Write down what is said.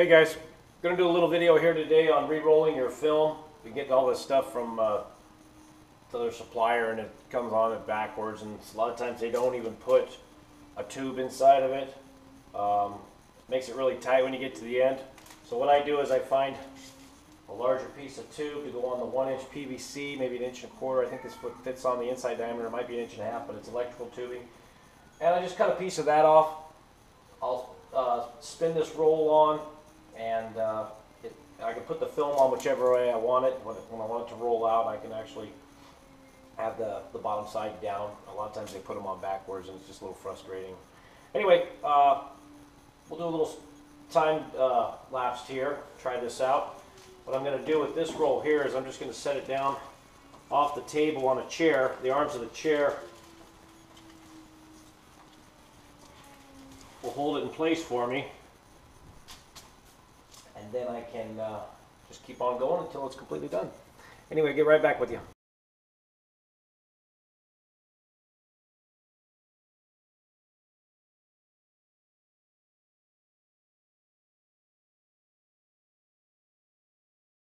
Hey guys, gonna do a little video here today on re-rolling your film. We get all this stuff from uh, another supplier and it comes on it backwards and a lot of times they don't even put a tube inside of it. Um, makes it really tight when you get to the end. So what I do is I find a larger piece of tube to go on the one inch PVC, maybe an inch and a quarter. I think this foot fits on the inside diameter. It might be an inch and a half, but it's electrical tubing. And I just cut a piece of that off. I'll uh, spin this roll on and uh, it, I can put the film on whichever way I want it. When, when I want it to roll out, I can actually have the, the bottom side down. A lot of times they put them on backwards and it's just a little frustrating. Anyway, uh, we'll do a little time uh, lapse here, try this out. What I'm going to do with this roll here is I'm just going to set it down off the table on a chair, the arms of the chair will hold it in place for me. Then I can uh, just keep on going until it's completely done. Anyway, get right back with you.